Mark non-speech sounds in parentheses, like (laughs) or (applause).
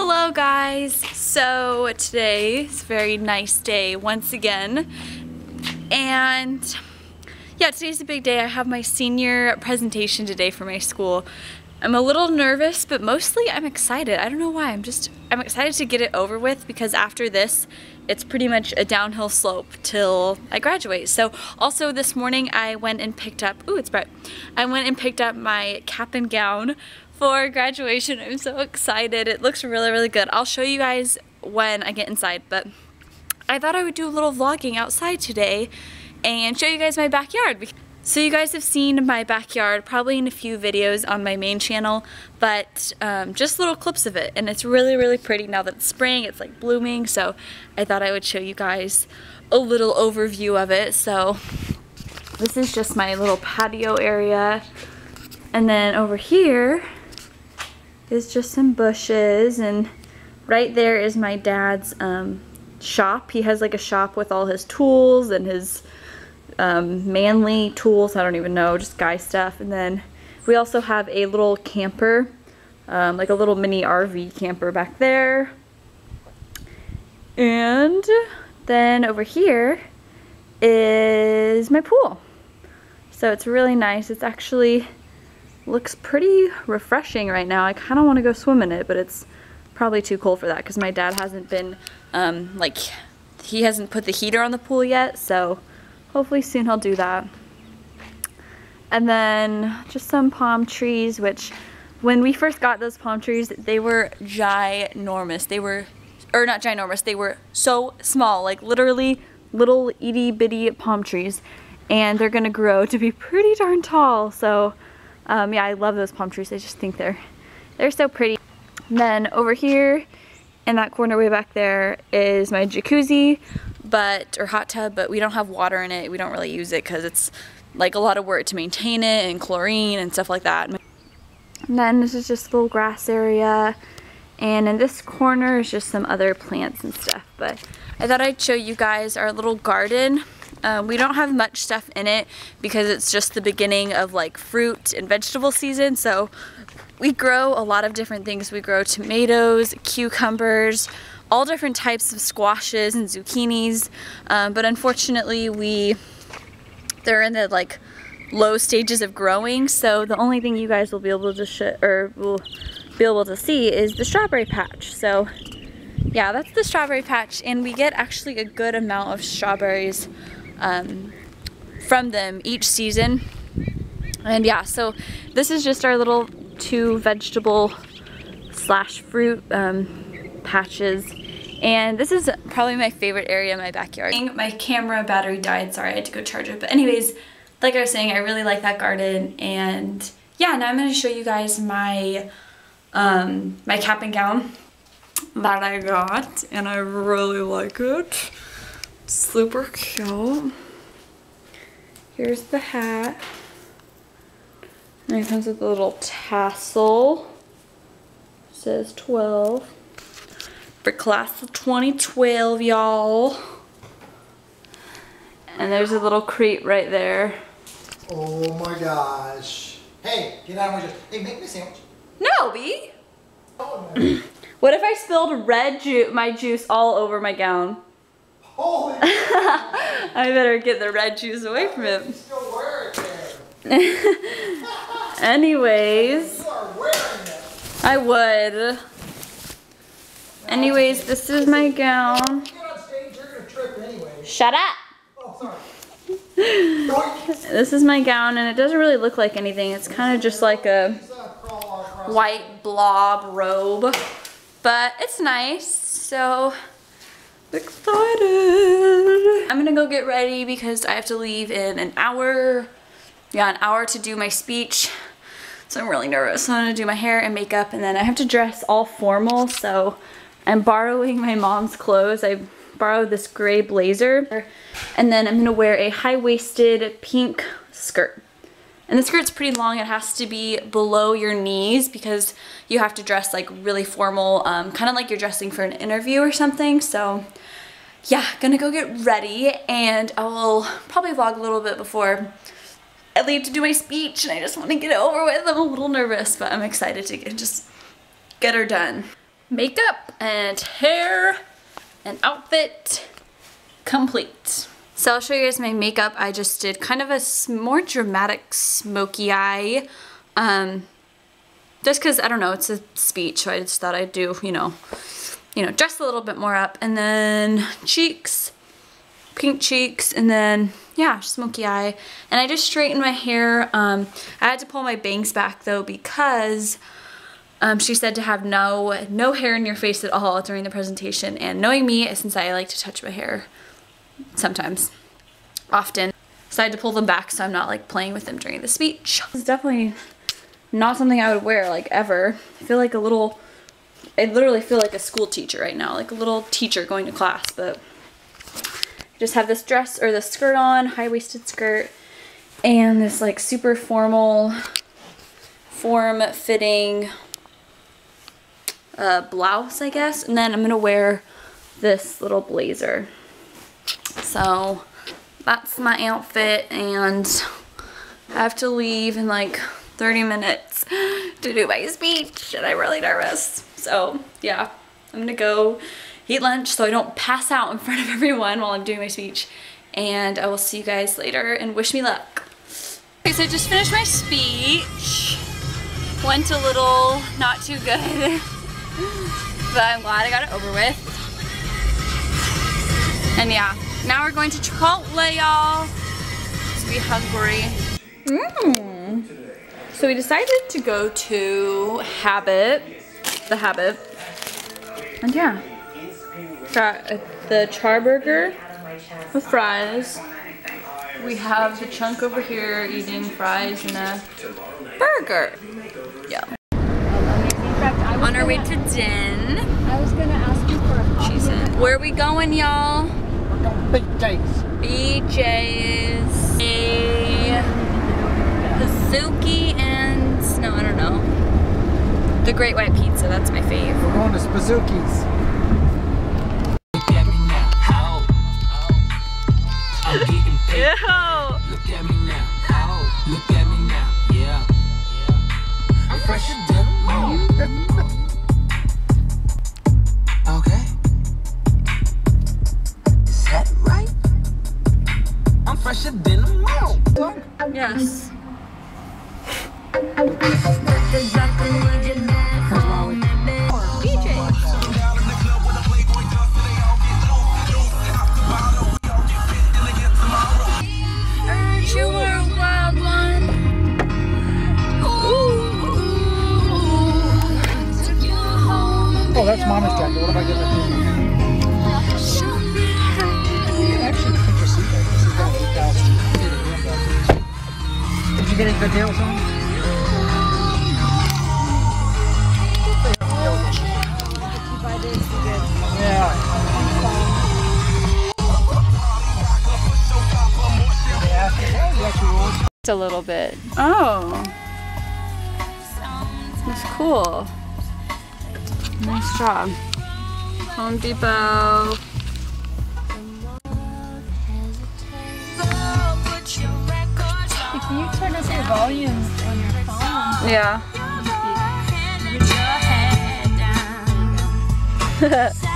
Hello guys! So today is a very nice day once again and yeah today's a big day. I have my senior presentation today for my school. I'm a little nervous but mostly I'm excited. I don't know why. I'm just I'm excited to get it over with because after this it's pretty much a downhill slope till I graduate. So also this morning I went and picked up, ooh it's bright, I went and picked up my cap and gown for graduation. I'm so excited. It looks really, really good. I'll show you guys when I get inside, but I thought I would do a little vlogging outside today and show you guys my backyard. So you guys have seen my backyard probably in a few videos on my main channel, but um, just little clips of it. And it's really, really pretty now that it's spring, it's like blooming. So I thought I would show you guys a little overview of it. So this is just my little patio area. And then over here, is just some bushes and right there is my dad's um, shop. He has like a shop with all his tools and his um, manly tools, I don't even know, just guy stuff. And then we also have a little camper, um, like a little mini RV camper back there. And then over here is my pool. So it's really nice. It's actually looks pretty refreshing right now. I kind of want to go swim in it, but it's probably too cold for that because my dad hasn't been, um, like, he hasn't put the heater on the pool yet, so hopefully soon he'll do that. And then just some palm trees, which when we first got those palm trees, they were ginormous. They were, or not ginormous, they were so small, like literally little itty bitty palm trees. And they're gonna grow to be pretty darn tall, so um, yeah, I love those palm trees. I just think they're, they're so pretty. And then over here in that corner way back there is my jacuzzi, but, or hot tub, but we don't have water in it. We don't really use it because it's like a lot of work to maintain it and chlorine and stuff like that. And then this is just a little grass area. And in this corner is just some other plants and stuff. But I thought I'd show you guys our little garden. Um, we don't have much stuff in it because it's just the beginning of like fruit and vegetable season. So we grow a lot of different things. We grow tomatoes, cucumbers, all different types of squashes and zucchinis. Um, but unfortunately we, they're in the like low stages of growing. So the only thing you guys will be able to sh or will be able to see is the strawberry patch. So yeah, that's the strawberry patch and we get actually a good amount of strawberries um, from them each season. And yeah, so this is just our little two vegetable slash fruit um, patches. And this is probably my favorite area in my backyard. My camera battery died, sorry, I had to go charge it. But anyways, like I was saying, I really like that garden. And yeah, now I'm gonna show you guys my, um, my cap and gown that I got. And I really like it. Super cute. Here's the hat. And it comes with a little tassel. It says 12. For class of 2012, y'all. And there's a little crate right there. Oh my gosh. Hey, get out of my juice. Hey, make me a sandwich. No, B. Oh, (clears throat) what if I spilled red juice, my juice all over my gown? (laughs) I better get the red juice away from him. (laughs) Anyways. I would. Anyways, this is my gown. Shut up. (laughs) This is my gown and it doesn't really look like anything. It's kind of just like a white blob robe. But it's nice. So excited. I'm gonna go get ready because I have to leave in an hour. Yeah, an hour to do my speech. So I'm really nervous. So I'm gonna do my hair and makeup and then I have to dress all formal. So I'm borrowing my mom's clothes. I borrowed this gray blazer and then I'm gonna wear a high-waisted pink skirt. And the skirt's pretty long. It has to be below your knees because you have to dress like really formal, um, kind of like you're dressing for an interview or something. So yeah, gonna go get ready and I will probably vlog a little bit before I leave to do my speech and I just want to get it over with. I'm a little nervous, but I'm excited to get, just get her done. makeup and hair and outfit complete. So I'll show you guys my makeup. I just did kind of a more dramatic smoky eye. Um, just cause, I don't know, it's a speech, so I just thought I'd do, you know, you know, dress a little bit more up. And then cheeks, pink cheeks, and then, yeah, smoky eye. And I just straightened my hair. Um, I had to pull my bangs back though because um, she said to have no no hair in your face at all during the presentation and knowing me since I like to touch my hair sometimes often so I had to pull them back so I'm not like playing with them during the speech. It's definitely not something I would wear like ever. I feel like a little I literally feel like a school teacher right now like a little teacher going to class but I just have this dress or this skirt on high-waisted skirt and this like super formal form fitting uh, blouse, I guess. And then I'm to wear this little blazer. So that's my outfit and I have to leave in like 30 minutes (laughs) to do my speech and I'm really nervous. So yeah, I'm gonna go eat lunch so I don't pass out in front of (laughs) everyone while I'm doing my speech. And I will see you guys later and wish me luck. Okay, so I just finished my speech. Went a little not too good. (laughs) but I'm glad I got it over with. And yeah, now we're going to Chipotle, y'all. To be hungry. Mmm. So we decided to go to Habit, the Habit. And yeah, got the char burger with fries. We have the chunk over here eating fries and a burger. Yeah on our way to Den. I was gonna ask you for a coffee. Where are we going, y'all? We're BJ's. BJ's. A Pizookie and no, I don't know. The Great White Pizza. That's my fave. We're going to Spazookies. Look at me now. How? I'm getting Oh, that's Mama's jacket. What am I giving it to you? You can actually put your. This is down 8,000. Did you get any good deals on? Yeah. a little bit. Oh. That's cool. Nice job. Home Depot. If you turn up your volume on your phone, Yeah. (laughs)